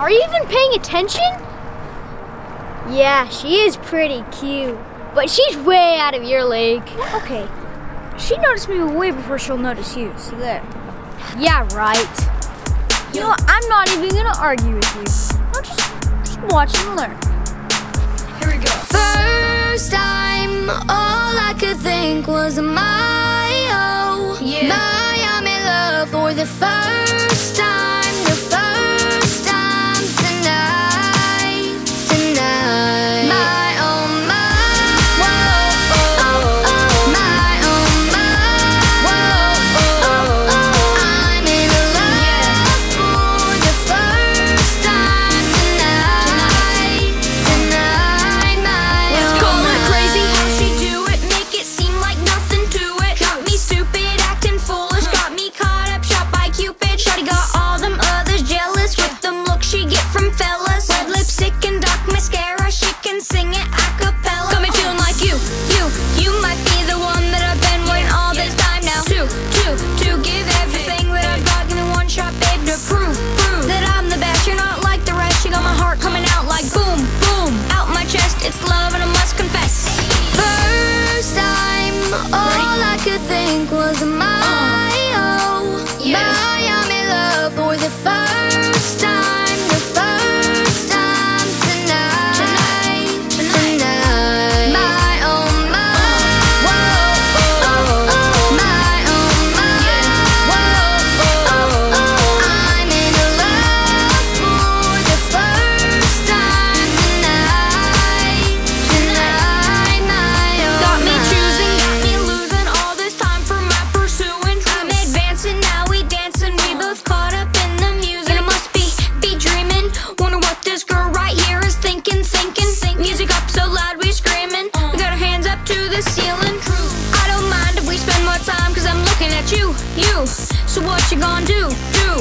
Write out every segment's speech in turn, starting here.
are you even paying attention? Yeah, she is pretty cute, but she's way out of your league. Okay, she noticed me way before she'll notice you, so there. Yeah, right. You know what? I'm not even gonna argue with you. I'll just, just watch and learn. Here we go. First time, all I could think was my you. So what you gonna do, do?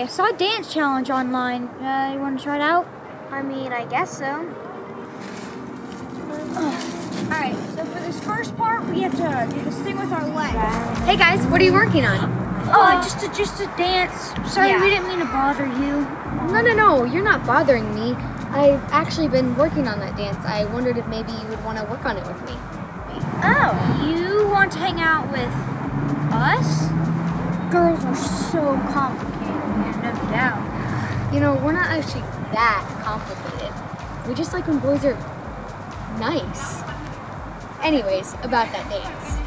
Hey, I saw a dance challenge online. Uh, you want to try it out? I mean, I guess so. Alright, so for this first part, we have to do this thing with our legs. Hey guys, what are you working on? Oh, just to just to dance. Sorry, Yeah. we didn't mean to bother you. No, no, no, you're not bothering me. I've actually been working on that dance. I wondered if maybe you would want to work on it with me. Oh, you want to hang out with us? Girls are so complicated, no doubt. You know, we're not actually that complicated. We just like when boys are nice. Anyways, about that dance.